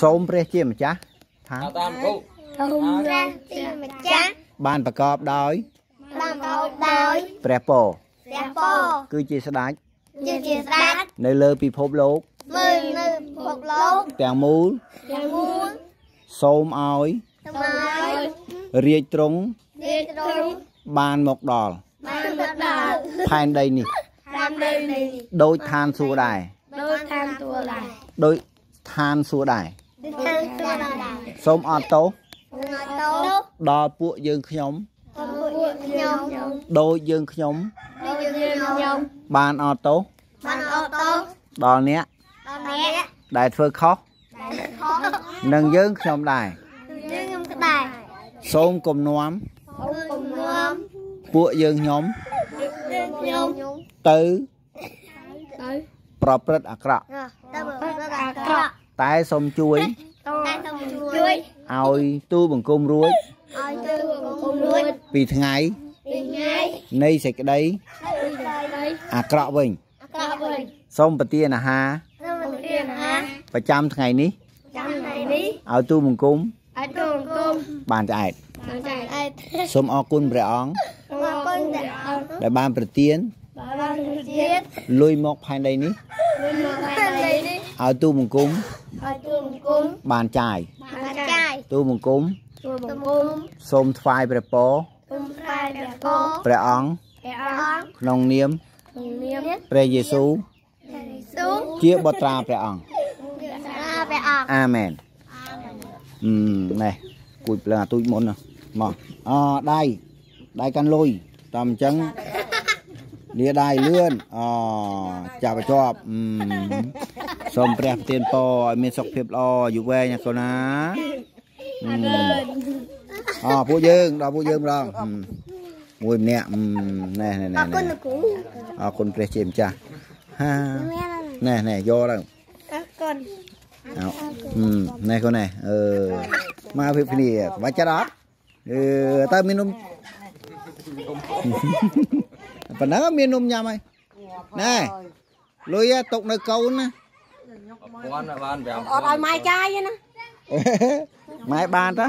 សូមព្រះជាម្ចាស់ថាតាមគោសូមព្រះជាម្ចាស់បានប្រកបដោយបានប្រកបដោយព្រះពរព្រះពរគឺជាស្ដេចគឺជាស្ដេចនៅលើពិភពលោកមើលនៅពិភពលោកទាំងមូលទាំងមូលសូមឲ្យសូមឲ្យរាជទ្រង់រាជទ្រង់បានមកដល់បានមកដល់ផែនដីនេះផែនដីនេះដូចឋានសួគ៌ដែរដូចឋានសួគ៌ដែរដូច ឋានសួគ៌ដែរដោយតាមទួដែរសូមអត់ទោសនៅតោដល់ពួកយើងខ្ញុំពួកខ្ញុំដោយយើងខ្ញុំដូចយើងខ្ញុំបានអត់ទោសបានអត់តោដល់អ្នកដល់អ្នកដែលធ្វើខុសដែលខំនិងយើងខ្ញុំដែរយើងខ្ញុំក្ដែរសូមគំនុំអូកុំនាំពួកយើងខ្ញុំយើងខ្ញុំទៅទៅប្រព្រឹត្តអាក្រក់ទៅប្រព្រឹត្តអាក្រក់ តែសូមជួយតែសូមជួយឲ្យទូបង្គំរួចឲ្យទៅបង្គំរួចពីថ្ងៃពីថ្ងៃនៃសេចក្តីពីថ្ងៃអាក្រក់វិញអាក្រក់វិញសូមប្រទានអាហារសូមរៀនអាប្រចាំថ្ងៃនេះចាំថ្ងៃនេះឲ្យទូបង្គំឲ្យទៅបង្គំបានឆ្អែតបានតែអត់សូមអរគុណព្រះអង្គអរគុណដែលអរដែលបានប្រទានបានជាតិលុយមកផែនដីនេះវិញមកថ្ងៃនេះឲ្យទូបង្គំ ឲ្យទៅបង្គំបានចាយបានចាយទូបង្គំទៅបង្គំសូមថ្វាយព្រះពរគុំខ្លាយព្រះពរព្រះអង្គព្រះអង្គក្នុងនាមក្នុងនាមព្រះយេស៊ូវស៊ូជាបុត្រាព្រះអង្គសាព្រះអង្គអាមែនអឺនេះគួយភ្លើងអាទូចមុនណាមកអដៃដៃកាន់លុយតាមអញ្ចឹងលាដៃលឿនអចាប់ឲ្យជាប់អឺ សូមព្រះប្រទានពរឲ្យមានសុខភាពល្អយូរវែងណាកូនណាអឺអពួកយើងដល់ពួកយើងម្ដងអឺមួយម្នាក់អឺណែណែណែអរគុណណែលោកគ្រូអរគុណព្រះជាម្ចាស់ហាមានណែណែយកទៅអរគុណអោហឹមណែកូនណែអឺមកពីគ្នាបាច់ចាត់អត់អឺតើមាននំប៉ុណ្ណឹងមាននំញ៉ាំហើយណែលុយຕົកនៅកូនណា quan là ban béo អត់ឲ្យម៉ែចាយទេណាម៉ែបានតើ